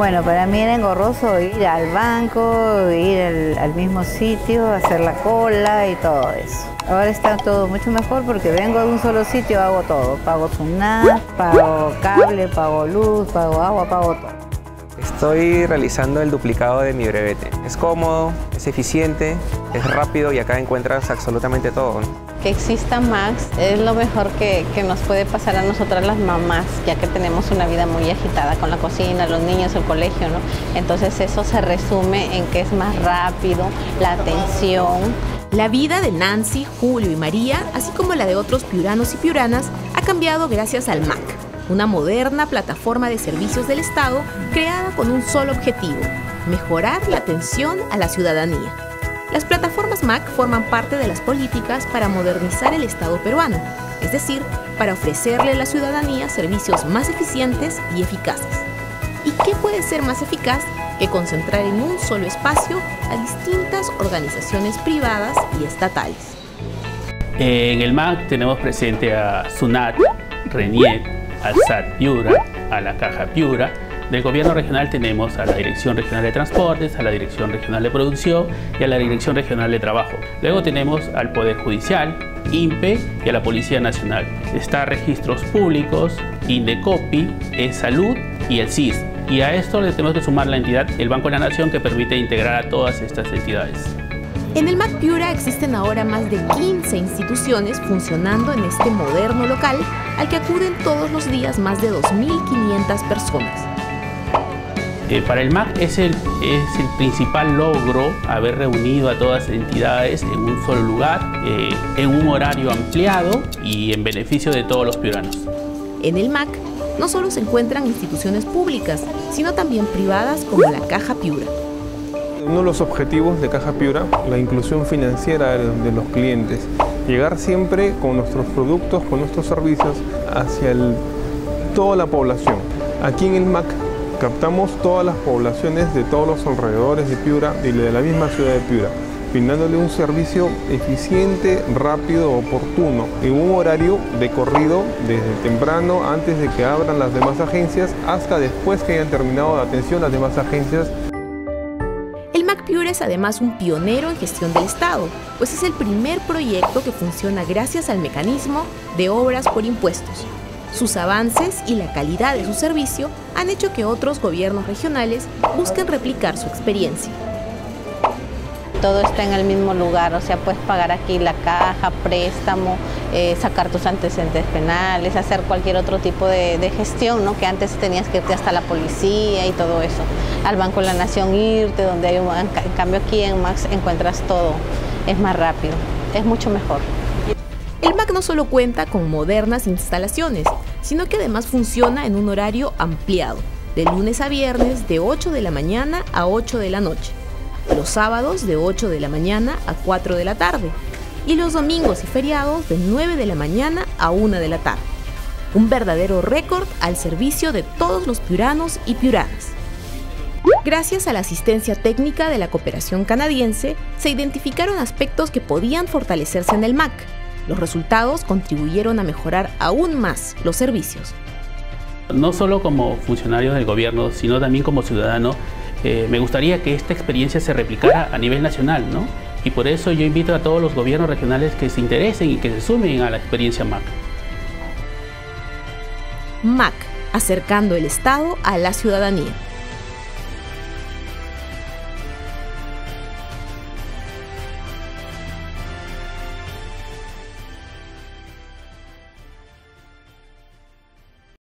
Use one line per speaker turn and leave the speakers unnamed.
Bueno, para mí era engorroso ir al banco, ir al, mismo sitio, hacer la cola y todo eso. Ahora está todo mucho mejor porque vengo a un solo sitio, hago todo. Pago SUNAT, pago cable, pago luz, pago agua, pago todo.
Estoy realizando el duplicado de mi brevete. Es cómodo, es eficiente, es rápido y acá encuentras absolutamente todo.
Que exista Max es lo mejor que, nos puede pasar a nosotras las mamás, ya que tenemos una vida muy agitada con la cocina, los niños, el colegio, ¿no? Entonces eso se resume en que es más rápido, la atención.
La vida de Nancy, Julio y María, así como la de otros piuranos y piuranas, ha cambiado gracias al MAC una moderna plataforma de servicios del Estado creada con un solo objetivo, mejorar la atención a la ciudadanía. Las plataformas MAC forman parte de las políticas para modernizar el Estado peruano, es decir, para ofrecerle a la ciudadanía servicios más eficientes y eficaces. ¿Y qué puede ser más eficaz que concentrar en un solo espacio a distintas organizaciones privadas y estatales?
En el MAC tenemos presente a SUNAT, RENIET, al SAT Piura, a la Caja Piura. Del gobierno regional tenemos a la Dirección Regional de Transportes, a la Dirección Regional de Producción y a la Dirección Regional de Trabajo. Luego tenemos al Poder Judicial, INPE y a la Policía Nacional. Está Registros Públicos, INDECOPI, E-Salud y el CIS. Y a esto le tenemos que sumar la entidad, el Banco de la Nación, que permite integrar a todas estas entidades.
En el MAC Piura existen ahora más de 15 instituciones funcionando en este moderno local al que acuden todos los días más de 2.500 personas.
Eh, para el MAC es el, es el principal logro haber reunido a todas las entidades en un solo lugar, eh, en un horario ampliado y en beneficio de todos los piuranos.
En el MAC no solo se encuentran instituciones públicas, sino también privadas como la Caja Piura.
Uno de los objetivos de Caja Piura, la inclusión financiera de los clientes. Llegar siempre con nuestros productos, con nuestros servicios hacia toda la población. Aquí en el MAC captamos todas las poblaciones de todos los alrededores de Piura y de la misma ciudad de Piura, brindándole un servicio eficiente, rápido, oportuno, en un horario de corrido desde temprano, antes de que abran las demás agencias, hasta después que hayan terminado la atención las demás agencias
es además un pionero en gestión del Estado, pues es el primer proyecto que funciona gracias al mecanismo de obras por impuestos. Sus avances y la calidad de su servicio han hecho que otros gobiernos regionales busquen replicar su experiencia
todo está en el mismo lugar, o sea, puedes pagar aquí la caja, préstamo, eh, sacar tus antecedentes penales, hacer cualquier otro tipo de, gestión, ¿no? que antes tenías que irte hasta la policía y todo eso, al Banco de la Nación irte, donde hay un, en cambio aquí en Max encuentras todo, es más rápido, es mucho mejor.
El MAC no solo cuenta con modernas instalaciones, sino que además funciona en un horario ampliado, de lunes a viernes de 8 de la mañana a 8 de la noche los sábados de 8 de la mañana a 4 de la tarde y los domingos y feriados de 9 de la mañana a 1 de la tarde. Un verdadero récord al servicio de todos los piuranos y piuranas. Gracias a la asistencia técnica de la cooperación canadiense, se identificaron aspectos que podían fortalecerse en el MAC. Los resultados contribuyeron a mejorar aún más los servicios.
No solo como funcionarios del gobierno, sino también como ciudadano, eh, me gustaría que esta experiencia se replicara a nivel nacional, ¿no? Y por eso yo invito a todos los gobiernos regionales que se interesen y que se sumen a la experiencia MAC.
MAC, acercando el Estado a la ciudadanía.